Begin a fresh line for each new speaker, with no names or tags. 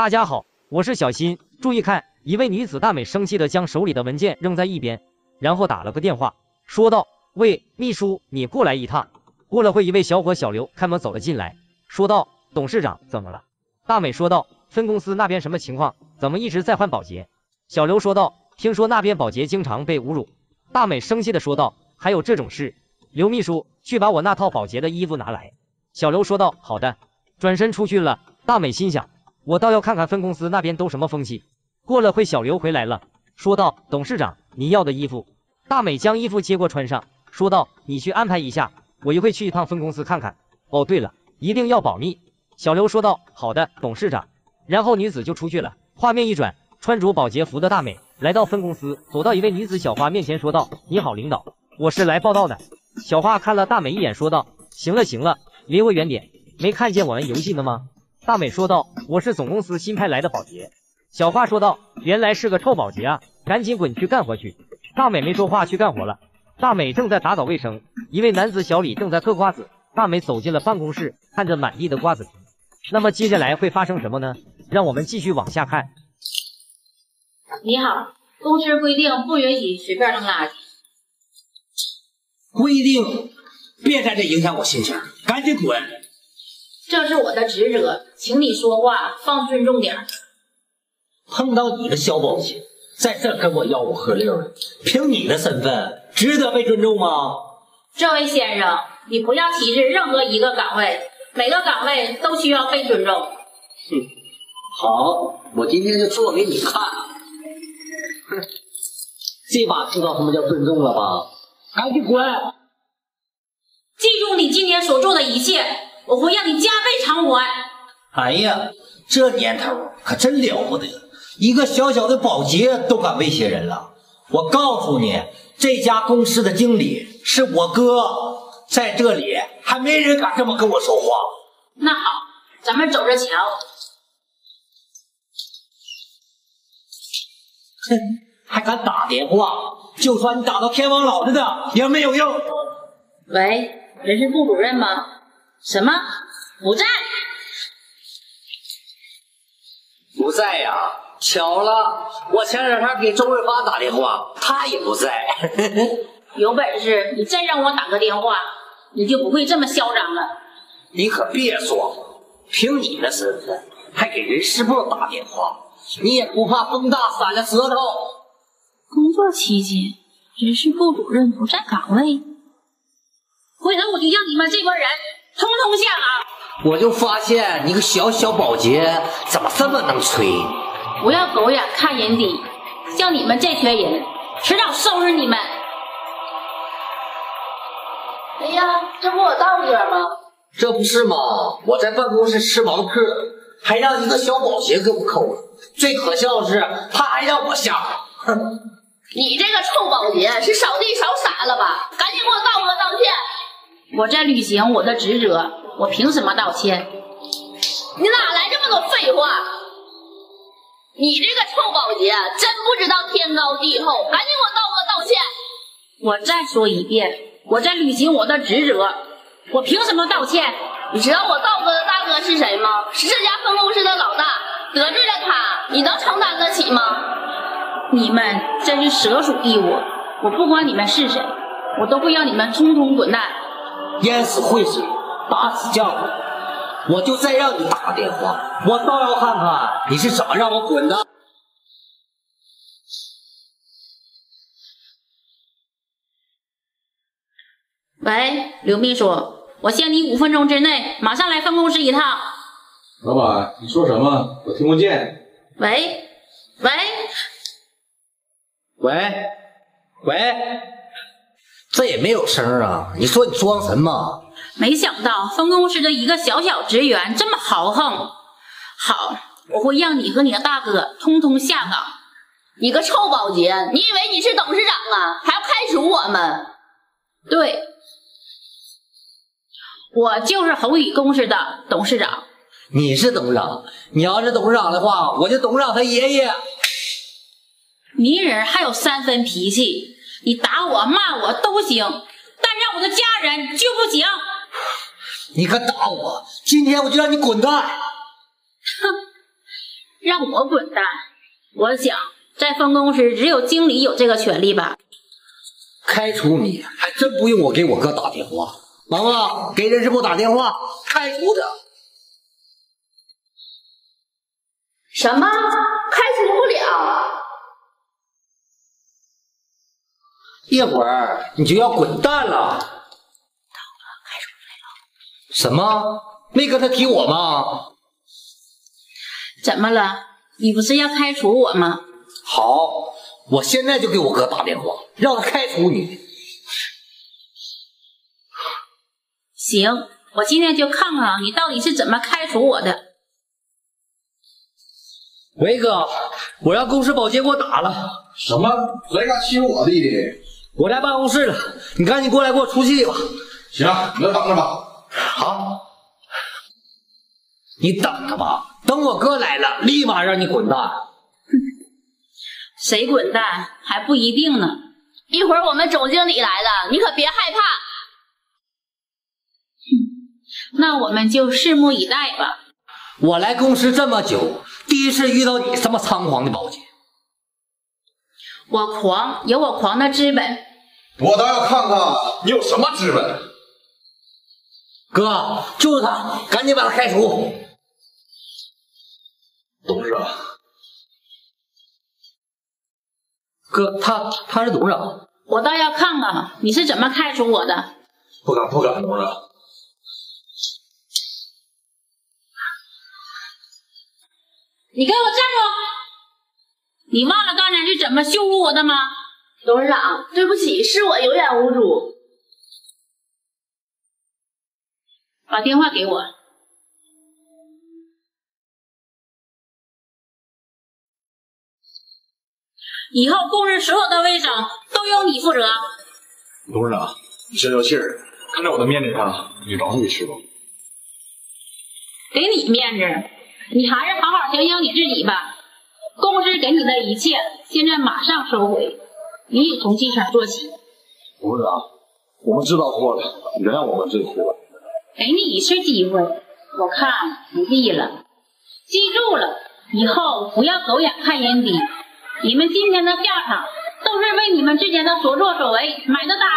大家好，我是小新。注意看，一位女子大美生气的将手里的文件扔在一边，然后打了个电话，说道：“喂，秘书，你过来一趟。”过了会，一位小伙小刘开门走了进来，说道：“董事长，怎么了？”大美说道：“分公司那边什么情况？怎么一直在换保洁？”小刘说道：“听说那边保洁经常被侮辱。”大美生气的说道：“还有这种事？刘秘书，去把我那套保洁的衣服拿来。”小刘说道：“好的。”转身出去了。大美心想：“我倒要看看分公司那边都什么风气。”过了会，小刘回来了，说道：“董事长，你要的衣服。”大美将衣服接过穿上，说道：“你去安排一下，我一会去一趟分公司看看。哦，对了，一定要保密。”小刘说道：“好的，董事长。”然后女子就出去了。画面一转，穿着保洁服的大美来到分公司，走到一位女子小花面前，说道：“你好，领导，我是来报道的。”小花看了大美一眼，说道：“行了行了，离我远点，没看见我玩游戏呢吗？”大美说道：“我是总公司新派来的保洁。”小花说道：“原来是个臭保洁啊，赶紧滚去干活去。”大美没说话，去干活了。大美正在打扫卫生，一位男子小李正在嗑瓜子。大美走进了办公室，看着满地的瓜子皮。那么接下来会发生什么呢？让我们继续往下看。
你好，公司规定不允许随便扔垃圾。
规定，别在这影响我心情，赶紧滚！
这是我的职责，请你说话放尊重点。
碰到你个小保洁，在这跟我吆五喝六的，凭你的身份，值得被尊重吗？
这位先生，你不要歧视任何一个岗位，每个岗位都需要被尊重。
哼，好，我今天就做给你看。哼，这把知道什么叫尊重了吧？赶紧滚！
记住你今天所做的一切，我会让你加倍偿还。
哎呀，这年头可真了不得，一个小小的保洁都敢威胁人了。我告诉你，这家公司的经理是我哥，在这里还没人敢这么跟我说话。
那好，咱们走着瞧。
哼，还敢打电话？就算你打到天王老子的也没有用。
喂，人事部主任吗？什么？不在？
不在呀？巧了，我前两天给周润发打电话，他也不在。
有本事你再让我打个电话，你就不会这么嚣张了。
你可别说，凭你的身份还给人事部打电话，你也不怕风大闪了舌头？
工作期间，人事部主任不在岗位，回头我就让你们这帮人通通下岗。
我就发现你个小小保洁怎么这么能吹？
不要狗眼看人低，像你们这群人，迟早收拾你们。哎呀，这不我道哥吗？
这不是吗？我在办公室吃完课，还让一个小保洁给我扣了。最可笑的是，他还让我下岗。哼！
你这个臭保洁是扫地扫傻了吧？赶紧给我道个道歉！我在履行我的职责，我凭什么道歉？你哪来这么多废话？你这个臭保洁真不知道天高地厚，赶紧给我道个道歉！我再说一遍，我在履行我的职责，我凭什么道歉？你知道我道哥的大哥是谁吗？是这家分公司的老大，得罪了他，你能承担得起吗？你们真是蛇鼠一窝！我不管你们是谁，我都会让你们通通滚蛋！
淹死会水，打死浆糊！我就再让你打个电话，我倒要看看你是怎么让我滚的！
喂，刘秘书，我限你五分钟之内马上来分公司一趟。
老板，你说什么？我听不见。
喂，喂。
喂，喂，这也没有声啊！你说你装什么？
没想到分公司的一个小小职员这么豪横。好，我会让你和你的大哥通通下岗。你个臭保洁，你以为你是董事长啊？还要开除我们？对，我就是宏宇公司的董事长。
你是董事长？你要是董事长的话，我就董事长他爷爷。
你人还有三分脾气，你打我骂我都行，但让我的家人就不行。
你敢打我，今天我就让你滚蛋！
哼，让我滚蛋？我想在分公司只有经理有这个权利吧。
开除你还真不用我给我哥打电话。萌萌，给人事部打电话，开除他。
什么？开除不了？
一会儿你就要滚蛋了。
开除不了。
什么？没跟他提我吗？
怎么了？你不是要开除我吗？
好，我现在就给我哥打电话，让他开除你。
行，我今天就看看你到底是怎么开除我的。
喂哥，我让公司保洁给我打了。
什么？谁敢欺负我弟弟？
我在办公室了，你赶紧过来给我出气吧。
行，你就等着吧。
好，你等着吧，等我哥来了，立马让你滚蛋。
谁滚蛋还不一定呢。一会儿我们总经理来了，你可别害怕。那我们就拭目以待吧。
我来公司这么久，第一次遇到你这么猖狂的保洁。
我狂有我狂的资本，
我倒要看看你有什么资本。
哥，就是他，赶紧把他开除。
董事长，
哥，他他是董事长。
我倒要看看你是怎么开除我的。
不敢不敢，董事长。
你给我站住！你忘了刚才是怎么羞辱我的吗？董事长，对不起，是我有眼无珠。把电话给我。以后公司所有的卫生都由你负责。
董事长，你消消气儿，看在我的面子上，你饶你一次吧。
给你面子，你还是好好想想你自己吧。公司给你的一切，现在马上收回，你也从基层做起。
董事长，我们知道错了，原谅我们这次吧。
给你一次机会，我看不必了。记住了，以后不要狗眼看人低。你们今天的下场，都是为你们之前的所作所为买的单。